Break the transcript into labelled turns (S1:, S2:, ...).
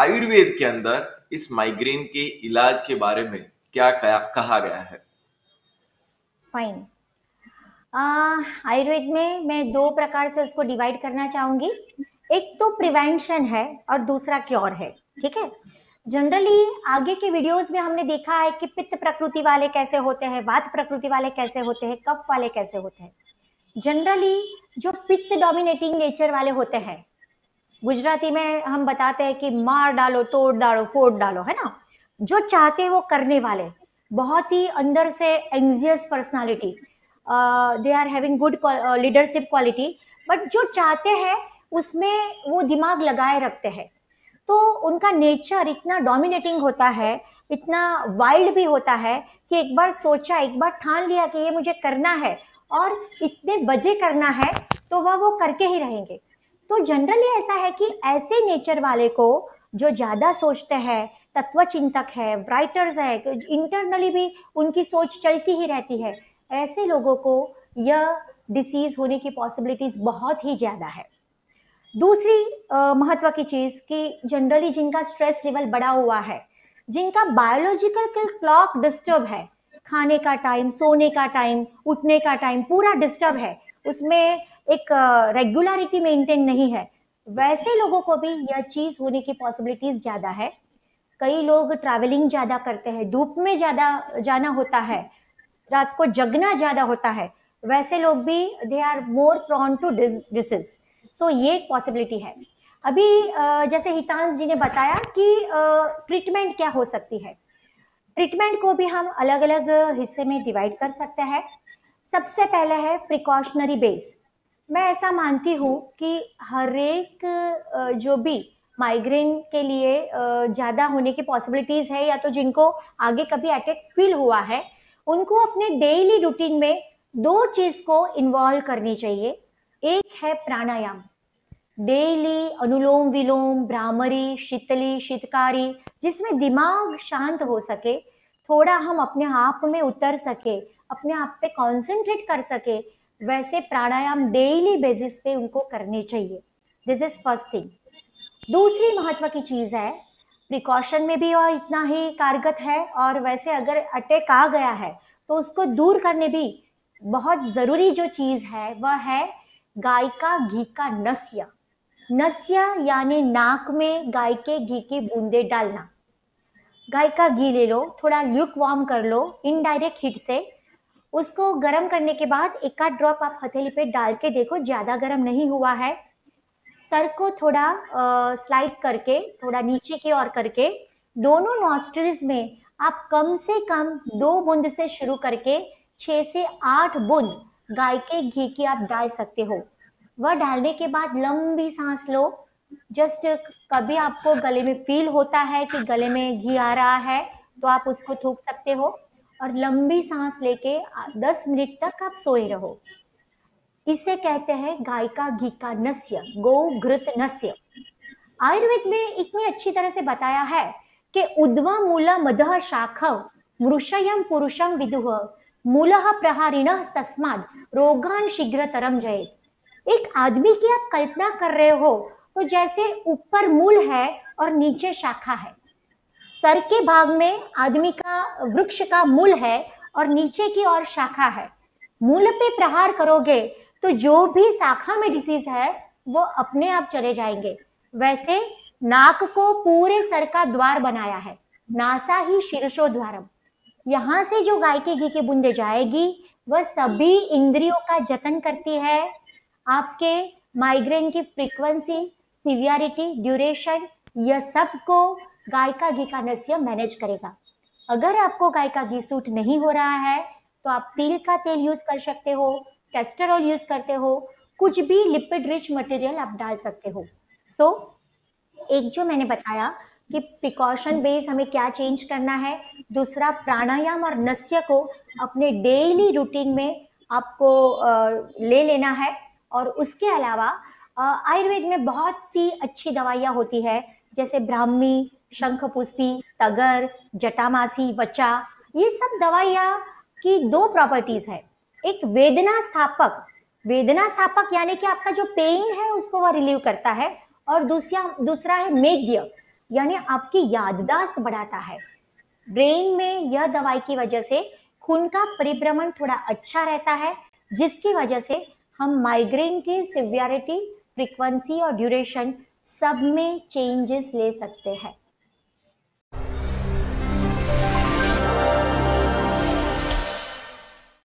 S1: आयुर्वेद के अंदर इस माइग्रेन के इलाज के बारे में क्या कहा गया है?
S2: फाइन आयुर्वेद में मैं दो प्रकार से उसको डिवाइड करना चाहूँगी। एक तो प्रिवेंशन है और दूसरा क्योर है, ठीक है? जनरली आगे के वीडियोस में हमने देखा है कि पित्त प्रकृति वाले कैसे होते हैं, वात प्रकृति वाले कैसे होते हैं, कफ वाले कैसे होते हैं। जनरली जो पित्त डोमिनेटिंग नेचर वाले होते हैं गुजराती में हम बताते हैं कि मार डालो, तोड़ डालो, फोड़ डालो, है ना? जो चाहते वो करने वाले। बहुत ही अंदर से anxious personality they are having good leadership quality but जो चाहते हैं, उसमें वो दिमाग लगाए रखते हैं। तो उनका नेचर इतना डोमिनेटिंग होता है, इतना वाइल्ड भी होता है, कि एक बार सोचा, एक बार ठान लिया कि ये मुझे करना है, और इतने बजे करना है तो वह वो करके ही रहेंगे। तो जनरली ऐसा है कि ऐसे नेचर वाले को जो ज़्यादा सोचते हैं तत्व चिंतक है राइटर्स है इंटरनली भी उनकी सोच चलती ही रहती है, ऐसे लोगों को यह डिसीज होने की पॉसिबिलिटीज बहुत ही ज़्यादा है। दूसरी महत्व की चीज़ कि जनरली जिनका स्ट्रेस लेवल बढ़ा हुआ है, जिनका बायोलॉजिकल क्लॉक डिस्टर्ब है, खाने का टाइम सोने का टाइम उठने का टाइम पूरा डिस्टर्ब है, उसमें एक रेगुलरिटी मेंटेन नहीं है। वैसे लोगों को भी यह चीज़ होने की पॉसिबिलिटीज ज़्यादा है। कई लोग ट्रैवलिंग ज़्यादा करते हैं, धूप में ज़्यादा जाना होता है, रात को जगना ज़्यादा होता है, वैसे लोग भी they are more prone to disease so ये एक पॉसिबिलिटी है। अभी जैसे हितांश जी ने बताया कि ट्रीटमेंट क्या हो सकती है। ट्रीटमेंट को भी हम अलग अलग हिस्से में डिवाइड कर सकते हैं। सबसे पहले है प्रिकॉशनरी बेस मैं ऐसा मानती हूँ कि हर एक जो भी माइग्रेन के लिए ज़्यादा होने की पॉसिबिलिटीज़ है या तो जिनको आगे कभी अटैक फील हुआ है, उनको अपने डेली रूटीन में दो चीज़ को इन्वॉल्व करनी चाहिए। एक है प्राणायाम। डेली अनुलोम विलोम, भ्रामरी, शीतली, शीतकारी, जिसमें दिमाग शांत हो सके, थोड़ा हम अपने आप में उतर सके, अपने आप पे कंसंट्रेट कर सके वैसे प्राणायाम डेली बेसिस पे उनको करने चाहिए। दिस इज़ फ़र्स्ट थिंग दूसरी महत्व की चीज़ है प्रिकॉशन में भी वह इतना ही कारगर है और वैसे अगर अटैक आ गया है तो उसको दूर करने भी बहुत ज़रूरी जो चीज़ है, वह है गाय का घी का नस्या। नस्य यानी नाक में गाय के घी की बूंदे डालना। गाय का घी ले लो, थोड़ा ल्यूक वार्म कर लो इनडायरेक्ट हीट से। उसको गर्म करने के बाद एक आध ड्रॉप आप हथेली पे डाल के देखो, ज़्यादा गर्म नहीं हुआ है। सर को थोड़ा स्लाइड करके, थोड़ा नीचे की ओर करके, दोनों नॉस्ट्रिल्स में आप कम से कम दो बूंद से शुरू करके छः से आठ बूंद गाय के घी की आप डाल सकते हो। वह डालने के बाद लंबी सांस लो। जस्ट कभी आपको गले में फील होता है कि गले में घी आ रहा है तो आप उसको थूक सकते हो। और लंबी सांस लेके 10 मिनट तक आप सोए रहो। इसे कहते हैं गाय का घी का नस्य, गो घृत नस्य। आयुर्वेद में इतनी अच्छी तरह से बताया है कि उद्वा मूला मध शाख मृषयम पुरुषम विदुह मूल प्रहारिण तस्माद, रोगान शीघ्र तरम जय एक आदमी की आप कल्पना कर रहे हो तो जैसे ऊपर मूल है और नीचे शाखा है। सर के भाग में आदमी का वृक्ष का मूल है और नीचे की ओर शाखा है। मूल पे प्रहार करोगे तो जो भी शाखा में डिसीज है, वो अपने आप चले जाएँगे। वैसे नाक को पूरे सर का द्वार बनाया है। नासा ही शीर्षो द्वारम यहाँ से जो गाय के घी की बूंदे जाएगी, वह सभी इंद्रियों का जतन करती है। आपके माइग्रेन की फ्रीक्वेंसी सिवियरिटी ड्यूरेशन यह सबको गाय का घी का नस्य मैनेज करेगा। अगर आपको गाय का घी सूट नहीं हो रहा है तो आप तिल का तेल यूज़ कर सकते हो कैस्टर ऑयल यूज़ करते हो कुछ भी लिपिड रिच मटेरियल आप डाल सकते हो। सो so, एक जो मैंने बताया कि प्रिकॉशन बेस हमें क्या चेंज करना है दूसरा प्राणायाम और नस्य को अपने डेली रूटीन में आपको ले लेना है। और उसके अलावा आयुर्वेद में बहुत सी अच्छी दवाइयाँ होती है जैसे ब्राह्मी शंख पुष्पी, तगर, जटामासी, बच्चा, ये सब दवाइयाँ की दो प्रॉपर्टीज़ है। एक वेदना स्थापक वेदना स्थापक यानी कि आपका जो पेन है, उसको वह रिलीव करता है। और दूसरा दूसरा है मेद्य, यानी आपकी याददाश्त बढ़ाता है। ब्रेन में यह दवाई की वजह से खून का परिभ्रमण थोड़ा अच्छा रहता है, जिसकी वजह से हम माइग्रेन की सिवियरिटी फ्रीक्वेंसी और ड्यूरेशन सब में चेंजेस ले सकते हैं।